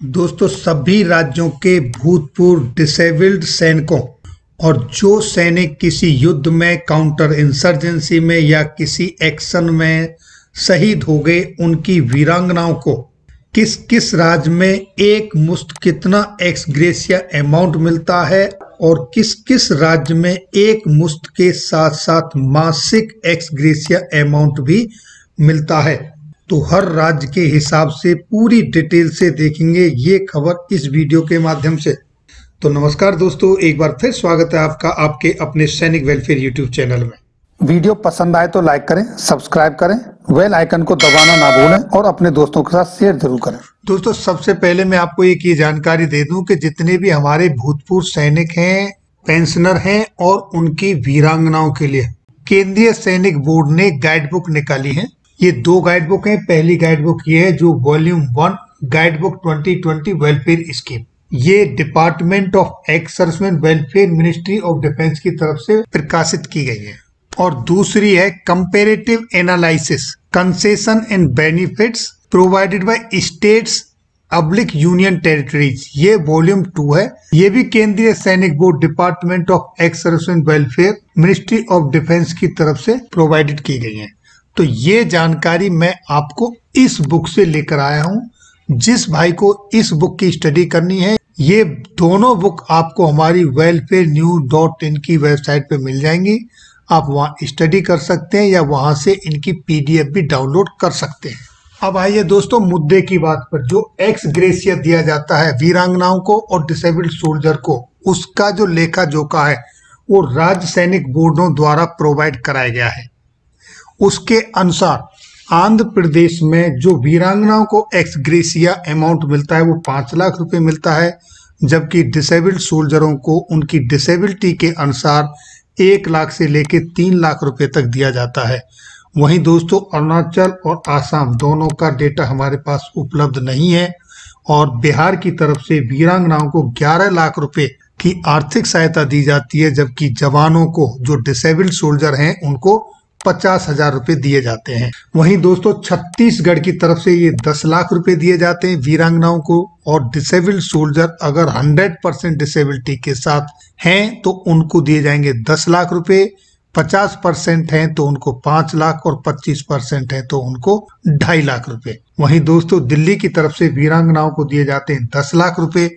दोस्तों, सभी राज्यों के भूतपूर्व डिसेबल्ड सैनिकों और जो सैनिक किसी युद्ध में काउंटर इंसर्जेंसी में या किसी एक्शन में शहीद हो गए, उनकी वीरांगनाओं को किस किस राज्य में एक मुश्त कितना एक्स ग्रेसिया अमाउंट मिलता है और किस किस राज्य में एक मुश्त के साथ साथ मासिक एक्स ग्रेसिया अमाउंट भी मिलता है। तो हर राज्य के हिसाब से पूरी डिटेल से देखेंगे ये खबर इस वीडियो के माध्यम से। तो नमस्कार दोस्तों एक बार फिर स्वागत है आपका आपके अपने सैनिक वेलफेयर यूट्यूब चैनल में। वीडियो पसंद आए तो लाइक करें सब्सक्राइब करें वेल आइकन को दबाना ना भूलें और अपने दोस्तों के साथ शेयर ज़रूर करें। दोस्तों सबसे पहले मैं आपको एक ये जानकारी दे दूँ कि जितने भी हमारे भूतपूर्व सैनिक हैं पेंशनर हैं और उनकी वीरांगनाओं के लिए केंद्रीय सैनिक बोर्ड ने गाइड बुक निकाली है। ये दो गाइड बुक है। पहली गाइड बुक ये है जो volume one guide book 2020 welfare scheme ये department of ex serviceman welfare ministry of defence की तरफ़ से प्रकाशित की गई है। और दूसरी है comparative analysis concession and benefits provided by states public union territories ये वॉल्यूम टू है। ये भी Kendriya Sainik board department of ex serviceman welfare ministry of defence की तरफ़ से प्रोवाइडेड की गई है। तो ये जानकारी मैं आपको इस बुक से लेकर आया हूँ। जिस भाई को इस बुक की स्टडी करनी है, ये दोनों बुक आपको हमारी वेलफेयर न्यू डॉट इन की वेबसाइट पे मिल जाएँगी। आप वहाँ स्टडी कर सकते हैं या वहाँ से इनकी पीडीएफ भी डाउनलोड कर सकते हैं। अब आइए दोस्तों, मुद्दे की बात पर, जो एक्स ग्रेसिया दिया जाता है वीरांगनाओं को और डिसेबल्ड सोल्जर को, उसका जो लेखा जोखा है, वो राज्य सैनिक बोर्डों द्वारा प्रोवाइड कराया गया है। उसके अनुसार आंध्र प्रदेश में जो वीरांगनाओं को एक्सग्रेसिया अमाउंट मिलता है, वो पाँच लाख रुपए मिलता है, जबकि डिसेबल्ड सोल्जरों को उनकी डिसेबिलिटी के अनुसार एक लाख से लेकर तीन लाख रुपए तक दिया जाता है। वहीं दोस्तों, अरुणाचल और आसाम दोनों का डेटा हमारे पास उपलब्ध नहीं है और बिहार की तरफ़ से वीरांगनाओं को 11 लाख रुपए की आर्थिक सहायता दी जाती है, जबकि जवानों को जो डिसेबल्ड सोल्जर हैं, उनको पचास हज़ार रुपए दिए जाते हैं। वहीं दोस्तों, छत्तीसगढ़ की तरफ़ से ये दस लाख रुपए दिए जाते हैं वीरांगनाओं को और डिसेबल्ड सोल्जर अगर हंड्रेड परसेंट डिसेबिलिटी के साथ हैं तो उनको दिए जाएँगे दस लाख रुपए। पचास परसेंट है तो उनको पाँच लाख और पच्चीस परसेंट है तो उनको ढाई लाख रुपए। वहीं दोस्तों, दिल्ली की तरफ़ से वीरांगनाओं को दिए जाते हैं दस लाख रुपए।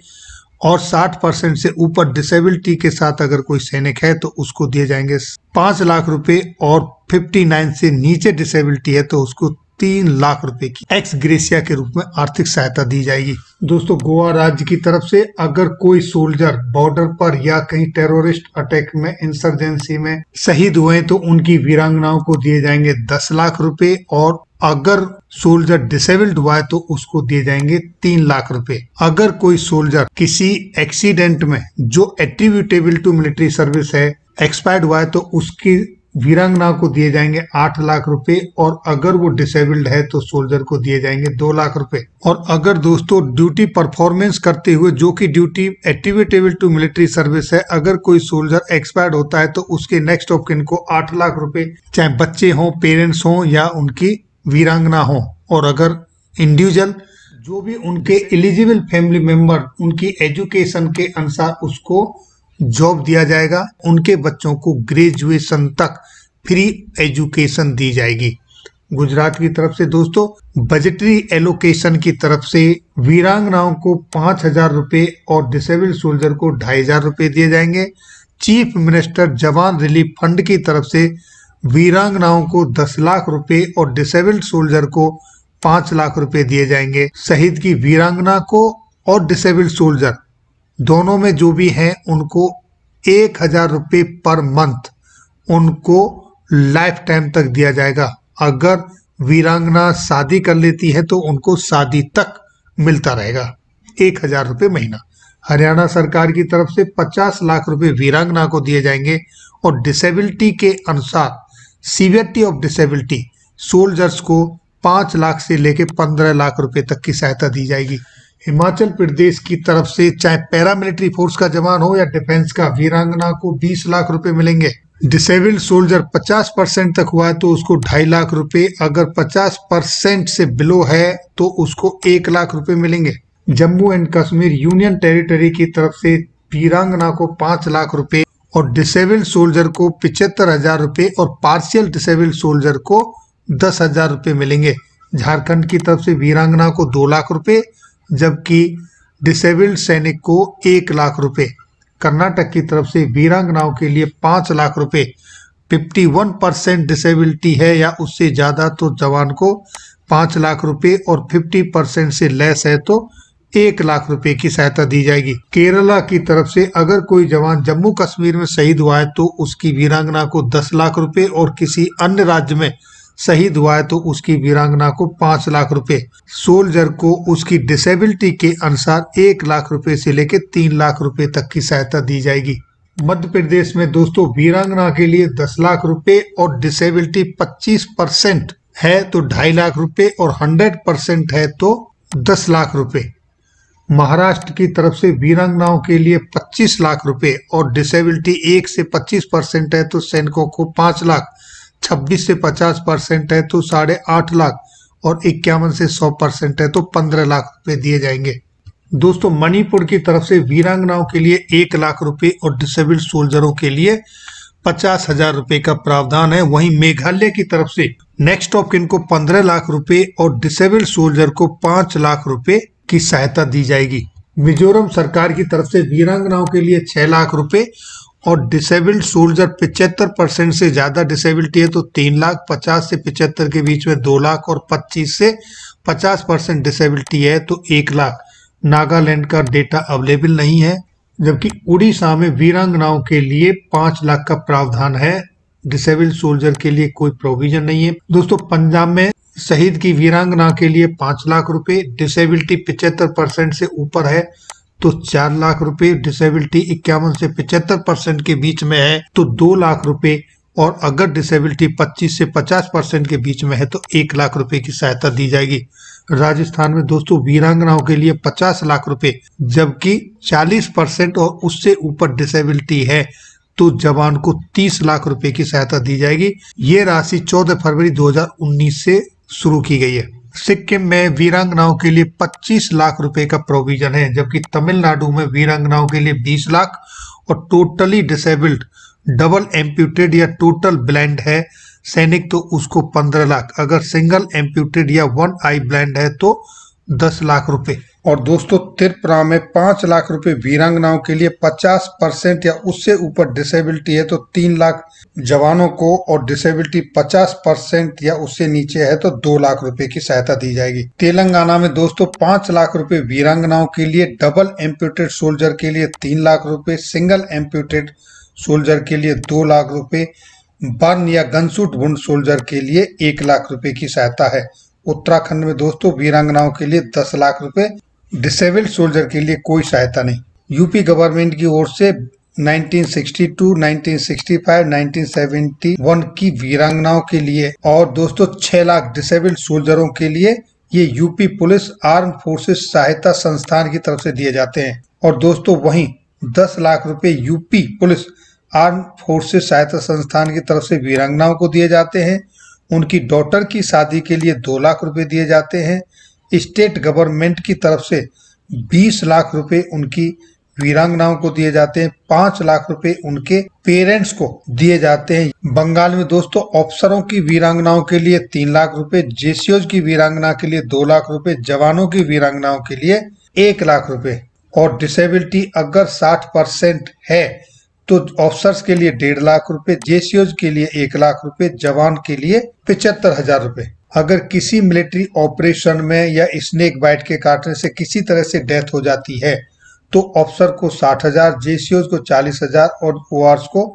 और 60 परसेंट से ऊपर डिसेबिलिटी के साथ अगर कोई सैनिक है तो उसको दिए जाएँगे पाँच लाख रुपए और 59 से नीचे डिसेबिलिटी है तो उसको तीन लाख रुपए की एक्स ग्रेसिया के रूप में आर्थिक सहायता दी जाएगी। दोस्तों, गोवा राज्य की तरफ़ से अगर कोई सोल्जर बॉर्डर पर या कहीं टेररिस्ट अटैक में इंसर्जेंसी में शहीद हुए तो उनकी वीरांगनाओं को दिए जाएँगे दस लाख रुपए और अगर सोल्जर डिसेबल्ड हुआ है तो उसको दिए जाएँगे तीन लाख रुपए। अगर कोई सोल्जर किसी एक्सीडेंट में जो एट्रीब्यूटेबल टू मिलिट्री सर्विस है एक्सपायर्ड हुआ है तो उसकी वीरांगना को दिए जाएँगे आठ लाख रुपए और अगर वो डिसेबल्ड है तो सोल्जर को दिए जाएँगे दो लाख रुपए। और अगर दोस्तों ड्यूटी परफॉर्मेंस करते हुए जो कि duty attributable to military service है, अगर कोई सोल्जर एक्सपायर्ड होता है तो उसके नेक्स्ट ऑफ़ किन को आठ लाख रुपए, चाहे बच्चे हों पेरेंट्स हों या उनकी वीरांगना हो, और अगर इंडिविजुअल जो भी उनके एलिजिबल फैमिली मेंबर, उनकी एजुकेशन के अनुसार उसको जॉब दिया जाएगा, उनके बच्चों को ग्रेजुएशन तक फ्री एजुकेशन दी जाएगी। गुजरात की तरफ़ से दोस्तों बजटरी एलोकेशन की तरफ़ से वीरांगनाओं को पाँच हज़ार रुपए और डिसेबल सोल्जर को ढाई हज़ार रुपए दिए जाएँगे। Chief minister jawan relief fund की तरफ़ से वीरांगनाओं को 10 लाख रुपए और डिसेबल्ड सोल्जर को 5 लाख रुपए दिए जाएँगे। शहीद की वीरांगना को और डिसेबल्ड सोल्जर दोनों में जो भी हैं, उनको एक हज़ार रुपये पर मंथ उनको लाइफ टाइम तक दिया जाएगा। अगर वीरांगना शादी कर लेती है तो उनको शादी तक मिलता रहेगा। एक हज़ार रुपये महीना। हरियाणा सरकार की तरफ़ से पचास लाख रुपए वीरांगना को दिए जाएँगे और डिसेबिलिटी के अनुसार सीवियरिटी ऑफ़ डिसेबिलिटी सोल्जर्स को पाँच लाख से लेकर पंद्रह लाख रुपए तक की सहायता दी जाएगी। हिमाचल प्रदेश की तरफ़ से चाहे पैरामिलिट्री फोर्स का जवान हो या डिफेंस का, वीरांगना को 20 लाख रुपए मिलेंगे। डिसेबल्ड सोल्जर 50 परसेंट तक हुआ है तो उसको ढाई लाख रुपए। अगर 50 परसेंट से बिलो है तो उसको एक लाख रुपए मिलेंगे। Jammu and Kashmir union territory की तरफ़ से वीरांगना को पाँच लाख रुपए। और डिसेबल्ड सोल्जर को पिछहत्तर हज़ार रुपये और पार्शियल डिसेबल्ड सोल्जर को दस हज़ार रुपये मिलेंगे। झारखंड की तरफ़ से वीरांगना को दो लाख रुपये जबकि डिसेबल्ड सैनिक को एक लाख रुपये कर्नाटक की तरफ़ से वीरांगनाओं के लिए पाँच लाख रुपये फिफ्टी वन परसेंट डिसेबिलिटी है या उससे ज़्यादा तो जवान को पाँच लाख रुपये और 50 परसेंट से लेस है तो एक लाख रुपए की सहायता दी जाएगी। केरला की तरफ़ से अगर कोई जवान जम्मू कश्मीर में शहीद हुआ है तो उसकी वीरांगना को दस लाख रुपए और किसी अन्य राज्य में शहीद हुआ है तो उसकी वीरांगना को पाँच लाख रुपए। सोल्जर को उसकी डिसेबिलिटी के अनुसार एक लाख रुपए से लेकर तीन लाख रुपए तक की सहायता दी जाएगी। मध्य प्रदेश में दोस्तों वीरांगना के लिए दस लाख रुपए और डिसेबिलिटी पच्चीस परसेंट है तो ढाई लाख रुपए और हंड्रेड परसेंट है तो दस लाख रुपए। महाराष्ट्र की तरफ़ से वीरांगनाओं के लिए 25 लाख रुपए और डिसेबिलिटी एक से 25 परसेंट है तो सैनिकों को पाँच लाख 26 से 50 परसेंट है तो साढ़े आठ लाख और इक्यावन से 100 परसेंट है तो 15 लाख रुपए दिए जाएँगे। दोस्तों, मणिपुर की तरफ़ से वीरांगनाओं के लिए एक लाख रुपए और डिसेबल्ड सोल्जरों के लिए पचास हज़ार रुपए का प्रावधान है। वहीं मेघालय की तरफ़ से नेक्स्ट ऑफ़ किन को पंद्रह लाख रुपए और डिसेबल्ड सोल्जर को पाँच लाख रुपए की सहायता दी जाएगी। मिजोरम सरकार की तरफ़ से वीरांगनाओं के लिए छह लाख रुपए और डिसेबल्ड सोल्जर पिछहत्तर परसेंट से ज़्यादा डिसेबिलिटी है तो तीन लाख पचास से पिछहत्तर के बीच में दो लाख और पच्चीस से पचास परसेंट डिसेबिलिटी है तो एक लाख। नागालैंड का डेटा अवेलेबल नहीं है, जबकि उड़ीसा में वीरांगनाओं के लिए पाँच लाख का प्रावधान है। डिसेबल्ड सोल्जर के लिए कोई प्रोविज़न नहीं है। दोस्तों, पंजाब में शहीद की वीरांगना के लिए पाँच लाख रुपए डिसेबिलिटी पिछहत्तर परसेंट से ऊपर है तो चार लाख रुपए डिसेबिलिटी इक्यावन से पिछहत्तर परसेंट के बीच में है तो दो लाख रुपए, और अगर डिसेबिलिटी 25 से 50 परसेंट के बीच में है तो एक लाख रुपए की सहायता दी जाएगी। राजस्थान में दोस्तों, वीरांगनाओं के लिए 50 लाख रुपए, जबकि 40 परसेंट और उससे ऊपर डिसेबिलिटी है तो जवान को 30 लाख रुपए की सहायता दी जाएगी। ये राशि 14 फरवरी 2019 से शुरू की गई है। सिक्किम में वीरांगनाओं के लिए 25 लाख रुपए का प्रोविज़न है, जबकि तमिलनाडु में वीरांगनाओं के लिए 20 लाख और टोटली डिसेबल्ड डबल एम्प्यूटेड या टोटल ब्लाइंड है। सैनिक तो उसको 15 लाख, अगर सिंगल एम्प्यूटेड या वन आई ब्लाइंड है तो 10 लाख रुपए। और दोस्तों, त्रिपुरा में पाँच लाख रुपए वीरांगनाओं के लिए पचास परसेंट या उससे ऊपर डिसेबिलिटी है तो तीन लाख जवानों को और डिसेबिलिटी पचास परसेंट या उससे नीचे है तो दो लाख रुपए की सहायता दी जाएगी। तेलंगाना में दोस्तों, पाँच लाख रुपए वीरांगनाओं के लिए डबल एम्प्यूटेड सोल्जर के लिए तीन लाख रुपए सिंगल एम्प्यूटेड सोल्जर के लिए दो लाख रुपए, बर्न या गनसूट वुंड सोल्जर के लिए एक लाख रुपए की सहायता है। उत्तराखंड में दोस्तों, वीरांगनाओं के लिए दस लाख रुपए डिसेबल्ड सोल्जर के लिए कोई सहायता नहीं। यूपी गवर्नमेंट की ओर से 1962, 1965, 1971 की वीरांगनाओं के लिए और दोस्तों छह लाख डिसेबल्ड सोल्जरों के लिए ये यूपी पुलिस आर्म फोर्सेस सहायता संस्थान की तरफ़ से दिए जाते हैं। और दोस्तों वहीं 10 लाख रुपए यूपी पुलिस आर्म फोर्सेस सहायता संस्थान की तरफ़ से वीरांगनाओं को दिए जाते हैं। उनकी डॉटर की शादी के लिए दो लाख रुपए दिए जाते हैं। स्टेट गवर्नमेंट की तरफ़ से 20 लाख रुपए उनकी वीरांगनाओं को दिए जाते हैं, पाँच लाख रुपए उनके पेरेंट्स को दिए जाते हैं। बंगाल में दोस्तों, अफसरों की वीरांगनाओं के लिए तीन लाख रुपए, जेसीओज की वीरांगना के लिए दो लाख रुपए, जवानों की वीरांगनाओं के लिए एक लाख रुपए। और डिसेबिलिटी अगर 60 परसेंट है तो ऑफिसर्स के लिए डेढ़ लाख रुपए, जेसीओज के लिए एक लाख रुपए, जवान के लिए पिछहत्तर हज़ार रुपए। अगर किसी मिलिट्री ऑपरेशन में या स्नेक बाइट के काटने से किसी तरह से डेथ हो जाती है तो ऑफिसर को साठ हज़ार, जेसीओज को चालीस हज़ार और ओ को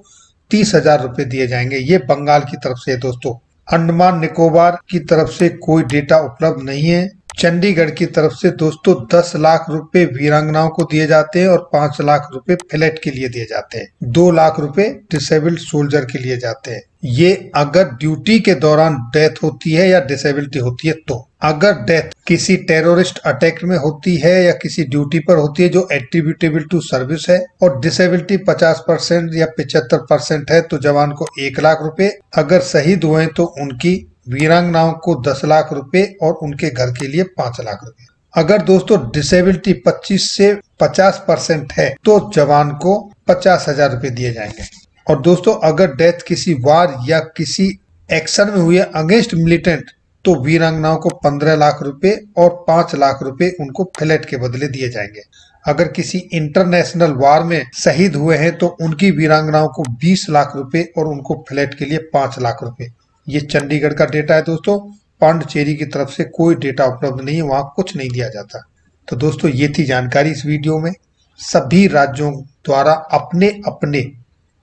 तीस हज़ार रुपए दिए जाएँगे। ये बंगाल की तरफ़ से है दोस्तों। अंडमान, निकोबार की तरफ़ से कोई डेटा उपलब्ध नहीं है। चंडीगढ़ की तरफ़ से दोस्तों दस लाख रुपए वीरांगनाओं को दिए जाते हैं और पाँच लाख रुपए फ्लैट के लिए दिए जाते हैं। दो लाख रुपए डिसेबल्ड सोल्जर के लिए जाते हैं। ये अगर ड्यूटी के दौरान डेथ होती है या डिसेबिलिटी होती है तो अगर डेथ किसी टेररिस्ट अटैक में होती है या किसी ड्यूटी पर होती है जो एट्रीब्यूटेबल टू सर्विस है और डिसेबिलिटी 50 परसेंट या 75 परसेंट है तो जवान को एक लाख रुपए। अगर शहीद हुए तो उनकी वीरांगनाओं को 10 लाख रुपए और उनके घर के लिए पाँच लाख रुपए। अगर दोस्तों डिसेबिलिटी 25 से 50 परसेंट है तो जवान को पचास हज़ार रुपए दिए जाएँगे। और दोस्तों, अगर डेथ किसी वार या किसी एक्शन में हुई अगेंस्ट मिलिटेंट तो वीरांगनाओं को 15 लाख रुपए और 5 लाख रुपए उनको फ्लैट के बदले दिए जाएँगे। अगर किसी इंटरनेशनल वार में शहीद हुए हैं तो उनकी वीरांगनाओं को 20 लाख रुपए और उनको फ्लैट के लिए 5 लाख रुपए। ये चंडीगढ़ का डेटा है दोस्तों। पांडचेरी की तरफ़ से कोई डेटा उपलब्ध नहीं है, वहाँ कुछ नहीं दिया जाता। तो दोस्तों, ये थी जानकारी इस वीडियो में। सभी राज्यों द्वारा अपने अपने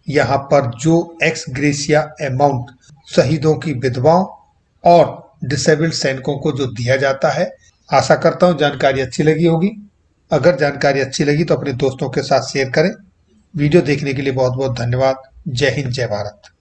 यहाँ पर जो एक्स ग्रेसिया अमाउंट शहीदों की विधवाओं और डिसेबल्ड सैनिकों को जो दिया जाता है, आशा करता हूँ जानकारी अच्छी लगी होगी। अगर जानकारी अच्छी लगी तो अपने दोस्तों के साथ शेयर करें। वीडियो देखने के लिए बहुत बहुत धन्यवाद। जय हिंद, जय भारत।